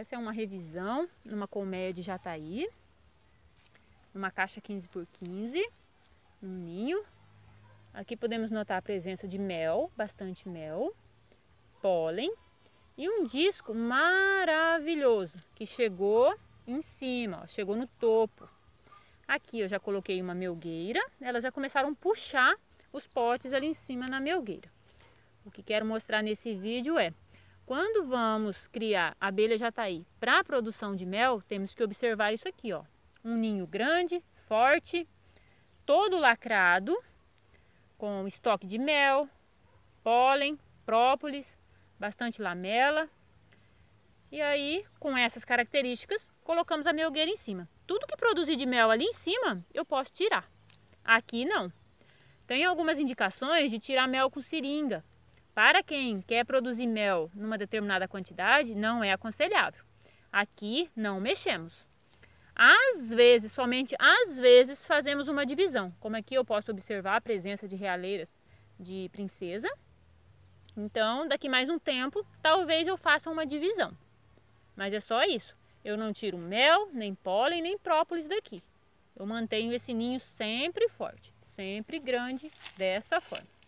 Essa é uma revisão numa colmeia de jataí, numa caixa 15 por 15, um ninho. Aqui podemos notar a presença de mel, bastante mel, pólen e um disco maravilhoso que chegou em cima, ó, chegou no topo. Aqui eu já coloquei uma melgueira, elas já começaram a puxar os potes ali em cima na melgueira. O que quero mostrar nesse vídeo é, quando vamos criar abelha jataí para a produção de mel, temos que observar isso aqui, ó. Um ninho grande, forte, todo lacrado, com estoque de mel, pólen, própolis, bastante lamela. E aí, com essas características, colocamos a melgueira em cima. Tudo que produzir de mel ali em cima, eu posso tirar. Aqui não. Tem algumas indicações de tirar mel com seringa. Para quem quer produzir mel numa determinada quantidade, não é aconselhável. Aqui não mexemos. Às vezes, somente às vezes, fazemos uma divisão. Como aqui eu posso observar a presença de realeiras de princesa. Então, daqui mais um tempo, talvez eu faça uma divisão. Mas é só isso. Eu não tiro mel, nem pólen, nem própolis daqui. Eu mantenho esse ninho sempre forte sempre grande dessa forma.